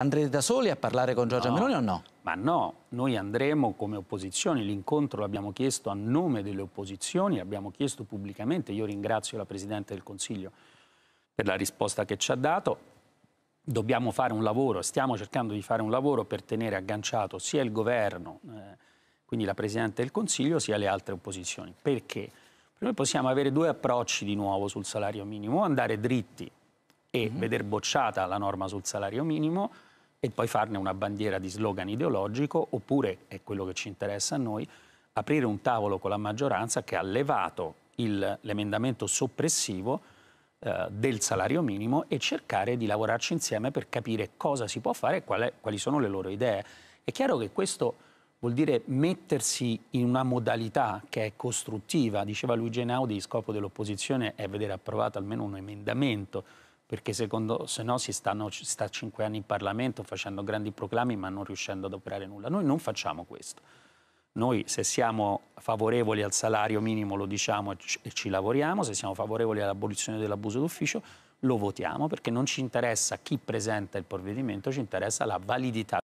Andrete da soli a parlare con Giorgia no, Meloni o no? Ma no, noi andremo come opposizioni, l'incontro l'abbiamo chiesto a nome delle opposizioni, l'abbiamo chiesto pubblicamente, io ringrazio la Presidente del Consiglio per la risposta che ci ha dato, dobbiamo fare un lavoro, stiamo cercando di fare un lavoro per tenere agganciato sia il governo, eh, quindi la Presidente del Consiglio, sia le altre opposizioni. Perché? Perché noi possiamo avere due approcci di nuovo sul salario minimo, andare dritti e mm -hmm. vedere bocciata la norma sul salario minimo, e poi farne una bandiera di slogan ideologico, oppure, è quello che ci interessa a noi, aprire un tavolo con la maggioranza che ha levato l'emendamento soppressivo eh, del salario minimo e cercare di lavorarci insieme per capire cosa si può fare e qual quali sono le loro idee. È chiaro che questo vuol dire mettersi in una modalità che è costruttiva. Diceva Luigi Einaudi, scopo dell'opposizione è vedere approvato almeno un emendamento perché secondo, se no si, stanno, sta cinque anni in Parlamento facendo grandi proclami ma non riuscendo ad operare nulla. Noi non facciamo questo. Noi se siamo favorevoli al salario minimo lo diciamo e ci lavoriamo, se siamo favorevoli all'abolizione dell'abuso d'ufficio lo votiamo perché non ci interessa chi presenta il provvedimento, ci interessa la validità